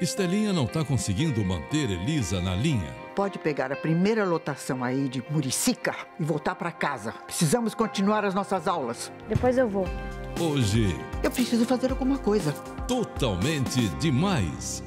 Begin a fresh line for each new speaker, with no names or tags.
Estelinha não está conseguindo manter Elisa na linha.
Pode pegar a primeira lotação aí de Muricica e voltar para casa. Precisamos continuar as nossas aulas.
Depois eu vou.
Hoje,
Eu preciso fazer alguma coisa.
totalmente demais.